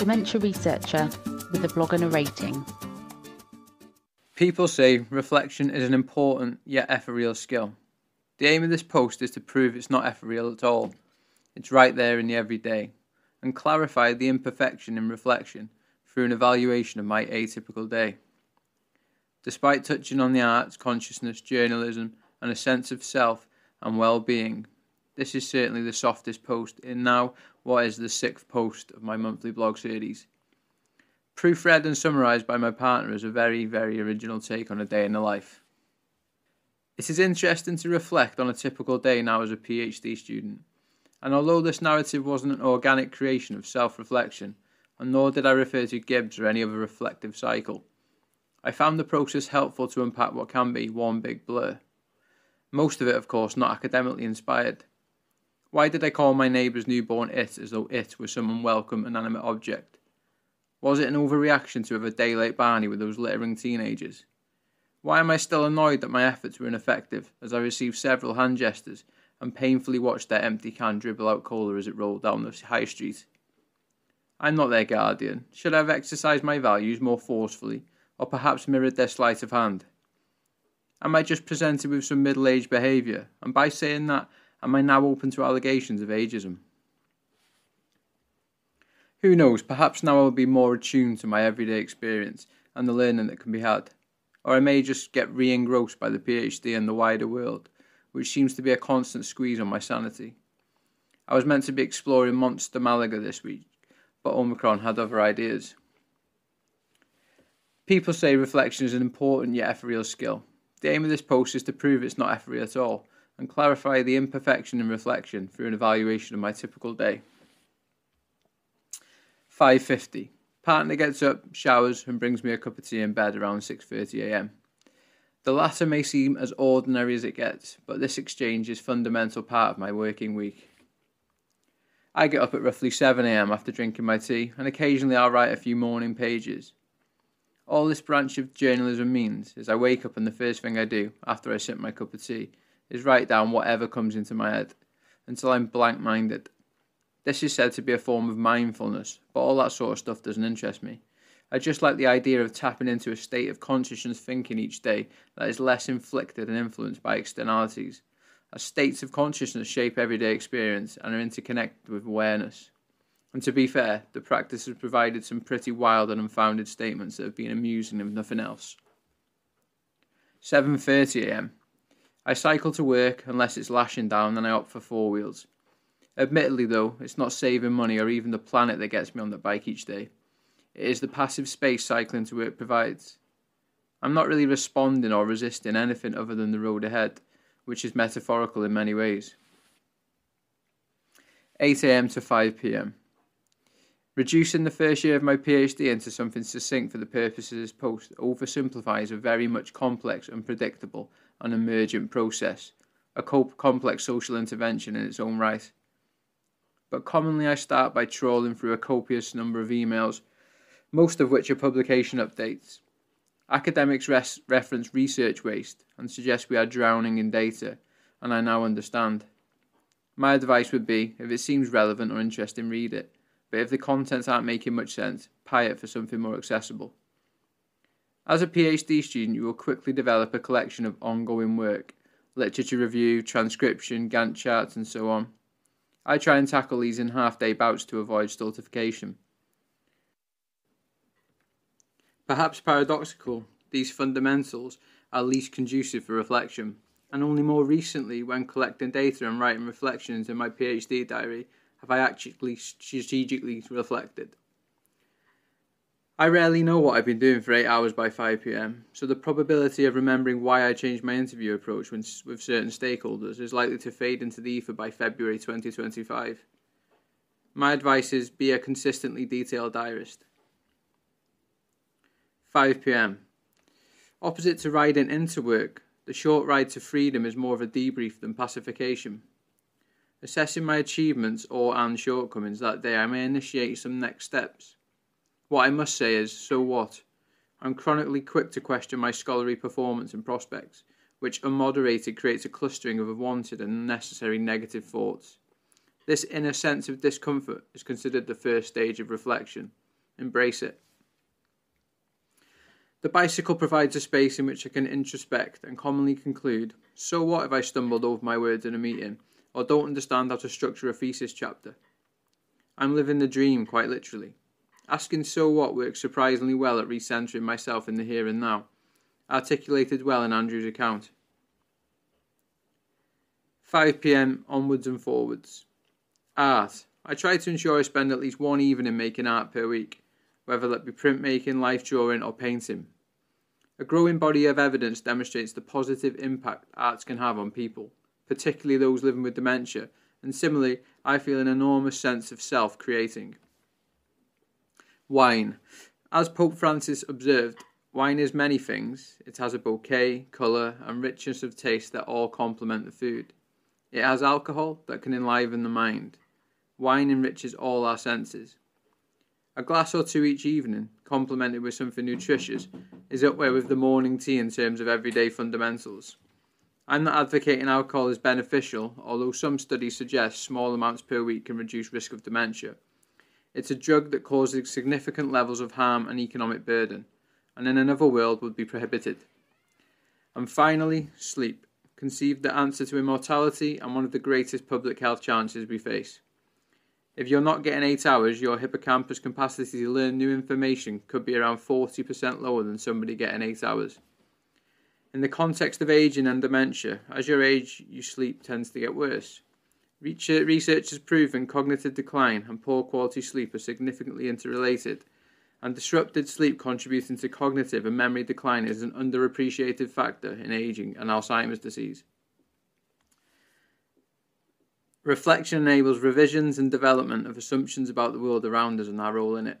dementia researcher with a blog and a rating. People say reflection is an important yet ephemeral skill. The aim of this post is to prove it's not ephemeral at all. It's right there in the everyday, and clarify the imperfection in reflection through an evaluation of my atypical day. Despite touching on the arts, consciousness, journalism, and a sense of self and well being, this is certainly the softest post in now what is the sixth post of my monthly blog series. Proofread and summarised by my partner is a very, very original take on a day in the life. It is interesting to reflect on a typical day now as a PhD student, and although this narrative wasn't an organic creation of self reflection, and nor did I refer to Gibbs or any other reflective cycle. I found the process helpful to unpack what can be one big blur. Most of it, of course, not academically inspired. Why did I call my neighbour's newborn it as though it was some unwelcome inanimate object? Was it an overreaction to have a day late Barney with those littering teenagers? Why am I still annoyed that my efforts were ineffective, as I received several hand gestures and painfully watched their empty can dribble out cola as it rolled down the high street? I'm not their guardian. Should I have exercised my values more forcefully, or perhaps mirrored their sleight of hand? Am I just presented with some middle aged behaviour, and by saying that, am I now open to allegations of ageism? Who knows, perhaps now I will be more attuned to my everyday experience and the learning that can be had. Or I may just get re engrossed by the PhD and the wider world, which seems to be a constant squeeze on my sanity. I was meant to be exploring Monster Malaga this week, but Omicron had other ideas. People say reflection is an important yet ethereal skill. The aim of this post is to prove it's not ethereal at all and clarify the imperfection in reflection through an evaluation of my typical day. 5.50. Partner gets up, showers and brings me a cup of tea in bed around 6.30am. The latter may seem as ordinary as it gets, but this exchange is fundamental part of my working week. I get up at roughly 7am after drinking my tea, and occasionally I'll write a few morning pages. All this branch of journalism means is I wake up and the first thing I do, after I sip my cup of tea, is write down whatever comes into my head, until I'm blank minded. This is said to be a form of mindfulness, but all that sort of stuff doesn't interest me. I just like the idea of tapping into a state of consciousness thinking each day that is less inflicted and influenced by externalities as states of consciousness shape everyday experience and are interconnected with awareness. And to be fair, the practice has provided some pretty wild and unfounded statements that have been amusing if nothing else. 7.30am. I cycle to work unless it's lashing down then I opt for four wheels. Admittedly though, it's not saving money or even the planet that gets me on the bike each day. It is the passive space cycling to work provides. I'm not really responding or resisting anything other than the road ahead which is metaphorical in many ways. 8 am to 5 pm. Reducing the first year of my PhD into something succinct for the purposes of this post oversimplifies a very much complex, unpredictable, and emergent process, a complex social intervention in its own right. But commonly I start by trawling through a copious number of emails, most of which are publication updates. Academics res- reference research waste and suggest we are drowning in data, and I now understand. My advice would be if it seems relevant or interesting, read it, but if the contents aren't making much sense, pay it for something more accessible. As a PhD student, you will quickly develop a collection of ongoing work literature review, transcription, Gantt charts, and so on. I try and tackle these in half day bouts to avoid stultification. Perhaps paradoxical, these fundamentals are least conducive for reflection, and only more recently, when collecting data and writing reflections in my PhD diary, have I actually strategically reflected. I rarely know what I've been doing for 8 hours by 5 pm, so the probability of remembering why I changed my interview approach with certain stakeholders is likely to fade into the ether by February 2025. My advice is be a consistently detailed diarist. 5 pm. Opposite to riding into work, the short ride to freedom is more of a debrief than pacification. Assessing my achievements or and shortcomings that day, I may initiate some next steps. What I must say is, so what? I'm chronically quick to question my scholarly performance and prospects, which unmoderated creates a clustering of unwanted and unnecessary negative thoughts. This inner sense of discomfort is considered the first stage of reflection embrace it. The bicycle provides a space in which I can introspect and commonly conclude so what if I stumbled over my words in a meeting or don't understand how to structure a thesis chapter? I'm living the dream, quite literally. Asking so what works surprisingly well at recentering myself in the here and now, articulated well in Andrew's account. 5 pm onwards and forwards. Art. I try to ensure I spend at least one evening making art per week, whether that be printmaking, life drawing, or painting. A growing body of evidence demonstrates the positive impact arts can have on people, particularly those living with dementia, and similarly, I feel an enormous sense of self creating. Wine. As Pope Francis observed, wine is many things. It has a bouquet, colour, and richness of taste that all complement the food. It has alcohol that can enliven the mind. Wine enriches all our senses. A glass or two each evening, complemented with something nutritious, is up there with the morning tea in terms of everyday fundamentals. I'm not advocating alcohol is beneficial, although some studies suggest small amounts per week can reduce risk of dementia. It's a drug that causes significant levels of harm and economic burden, and in another world would be prohibited. And finally, sleep, conceived the answer to immortality and one of the greatest public health challenges we face. If you're not getting eight hours, your hippocampus capacity to learn new information could be around 40% lower than somebody getting eight hours. In the context of aging and dementia, as you age, your sleep tends to get worse. Uh, research has proven cognitive decline and poor quality sleep are significantly interrelated, and disrupted sleep contributing to cognitive and memory decline is an underappreciated factor in aging and Alzheimer's disease. Reflection enables revisions and development of assumptions about the world around us and our role in it.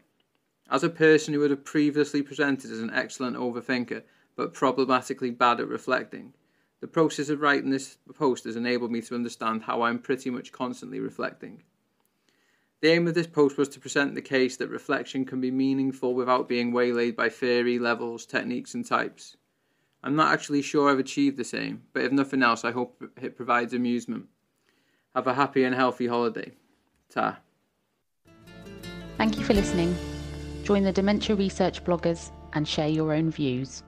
As a person who would have previously presented as an excellent overthinker but problematically bad at reflecting, the process of writing this post has enabled me to understand how I'm pretty much constantly reflecting. The aim of this post was to present the case that reflection can be meaningful without being waylaid by theory, levels, techniques, and types. I'm not actually sure I've achieved the same, but if nothing else, I hope it provides amusement. Have a happy and healthy holiday. Ta. Thank you for listening. Join the Dementia Research bloggers and share your own views.